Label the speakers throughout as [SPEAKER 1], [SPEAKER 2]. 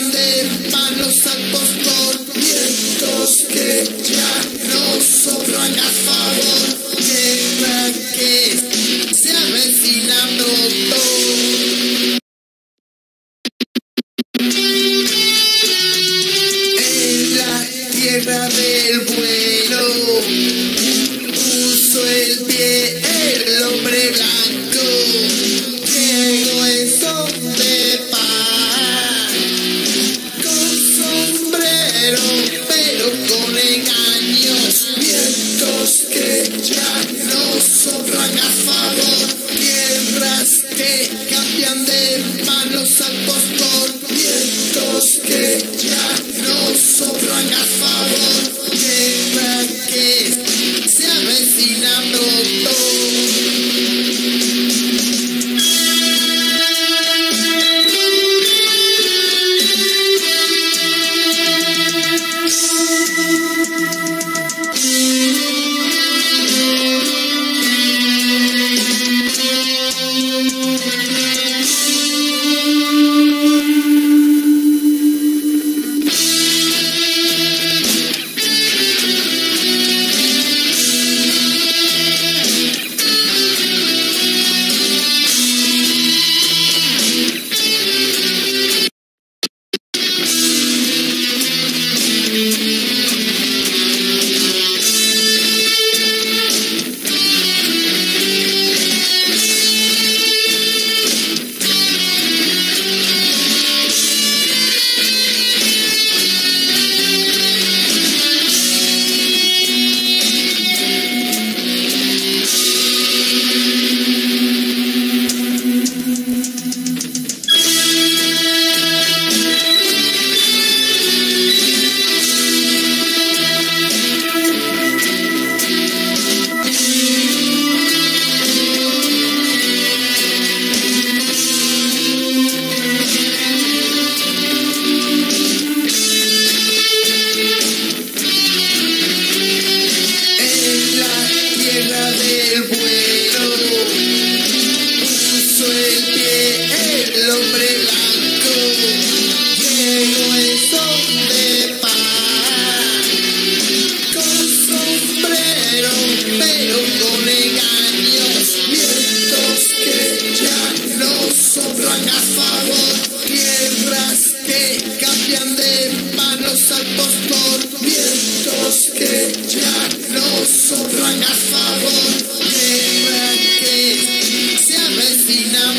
[SPEAKER 1] de los santos por vientos que ya nos sobran a favor de la que se avecina pronto. En la tierra del buen See now.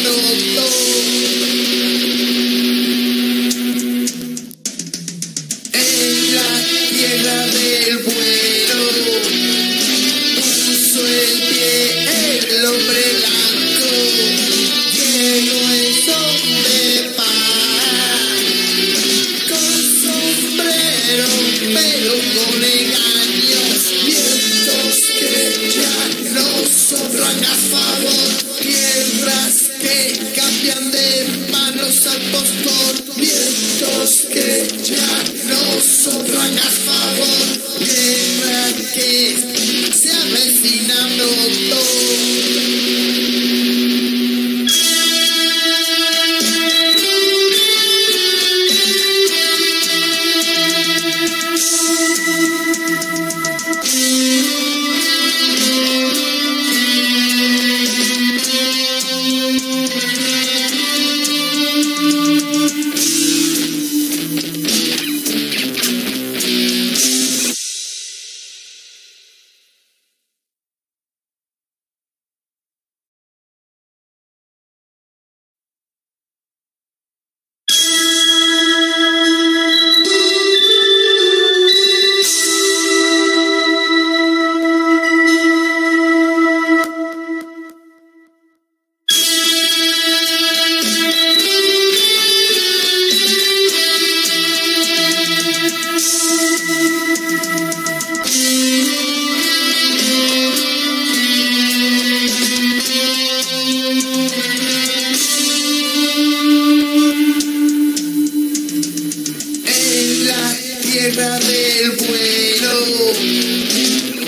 [SPEAKER 1] tierra del vuelo,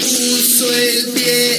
[SPEAKER 1] puso el pie